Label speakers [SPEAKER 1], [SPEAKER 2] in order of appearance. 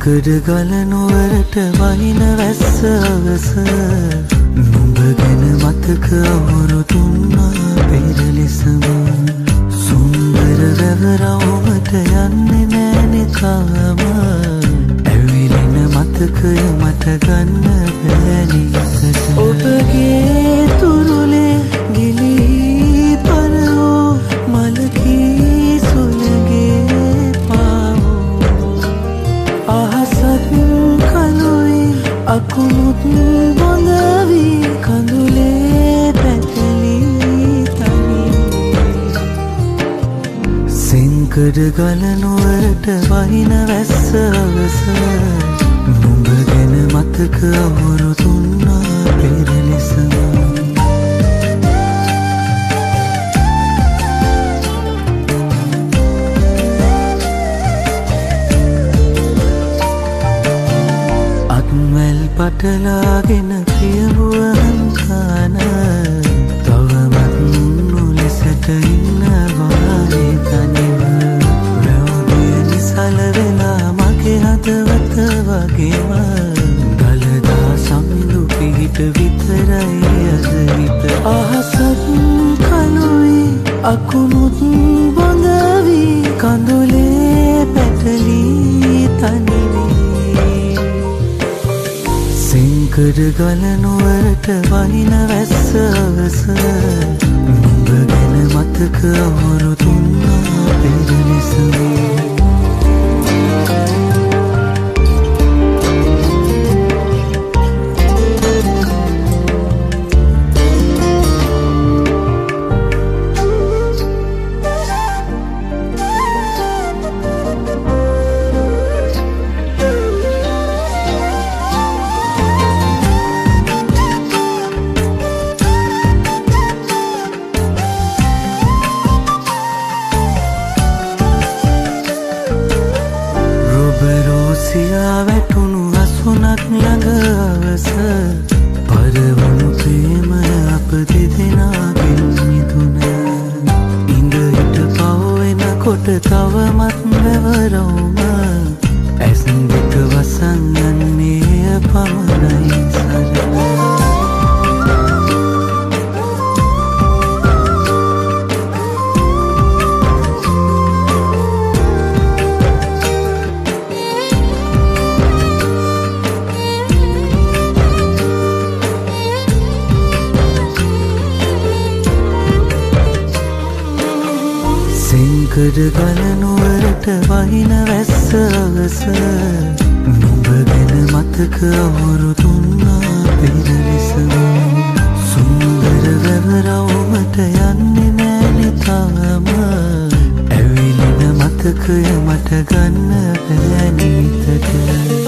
[SPEAKER 1] සිංකඩ ගල නොවරට වහින වැස්ස අවස. නුඹ ගැන මතක අවුරු තුන්නා පෙරලෙසම සුන්දර වැවරවුමට යන්නේ නෑනෙකාම ඇවිලෙන මතකය මට ගන්න බෑනිකට ඔබගේ තුරුලේ සිංකඩ ගල නොවරට වහින වැස්ස අවස නුඹ ගැන මතක අවුරු තුන්නා පෙරලෙසම අත්වැල් පටලාගෙන ප්‍රියවුවහන්කාන වගේම ගලදා සමිඳු පිහිට විතරයි අදවිත අහසත් කනුයි අකුණුත් බොඳවී කඳුලේ පැටලී තනිවී සිංකඩ ගල නොවරට වහින වැස්ස අවස වැටුණු හසුනක් ළඟ අවස. පරවුණු ප්‍රේමය අප දෙදෙනාගෙන් මිදුන. ඉඳහිට පවවෙන කොට තවමත් වැවරවුම ඇස් දෙක වසංගන්නේ පමණයි. සිංකඩ ගල නුවරට වහින වැස්ස අවස නුඹ ගැන මතක අවුරු තුන්නා පෙරලෙසම සුන්දර වැවරවුමට යන්නේ නෑනෙ තවම ඇවිලෙන මතකය මට ගන්න බෑනිතට